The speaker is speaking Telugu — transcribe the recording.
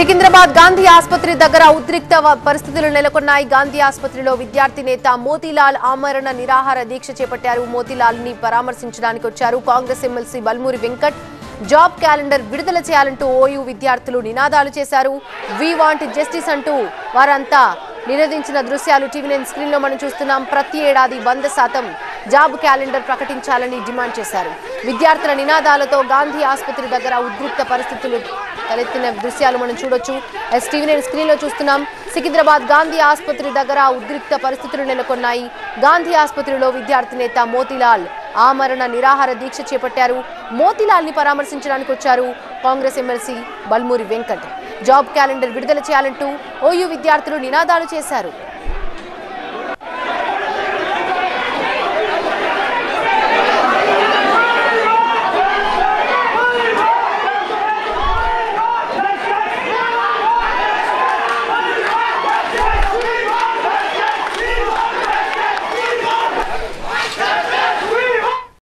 సికింద్రాబాద్ గాంధీ ఆసుపత్రి దగ్గర ఉద్రిక్త పరిస్థితులు నెలకొన్నాయి. గాంధీ ఆసుపత్రిలో విద్యార్థి నేత మోతీలాల్ ఆమరణ నిరాహార దీక్ష చేపట్టారు. మోతీలాల్ని పరామర్శించడానికి వచ్చారు. Congress MLC Balmoori Venkat job calendar విడుదల చేయాలంటూ ఓయూ విద్యార్థులు నినాదాలు చేశారు. వి వాంట్ జస్టిస్ అంటూ వారంతా నినదించిన దృశ్యాలు టీవీ నైన్ స్క్రీన్లో మనం చూస్తున్నాం. ప్రతి ఏడాది వంద శాతం జాబ్ క్యాలెండర్ ప్రకటించాలని డిమాండ్ చేశారు. విద్యార్థుల నినాదాలతో గాంధీ ఆసుపత్రి దగ్గర ఉద్రిక్త పరిస్థితులు తలెత్తిన దృశ్యాలు మనం చూడొచ్చు. ఎస్ టీవీ స్క్రీన్లో చూస్తున్నాం. సికింద్రాబాద్ గాంధీ ఆసుపత్రి దగ్గర ఉద్రిక్త పరిస్థితులు నెలకొన్నాయి. గాంధీ ఆసుపత్రిలో విద్యార్థి నేత మోతీలాల్ ఆమరణ నిరాహార దీక్ష చేపట్టారు. మోతీలాల్ని పరామర్శించడానికి వచ్చారు Congress MLC Balmoori Venkat. Job calendar విడుదల చేయాలంటూ ఓయూ విద్యార్థులు నినాదాలు చేశారు.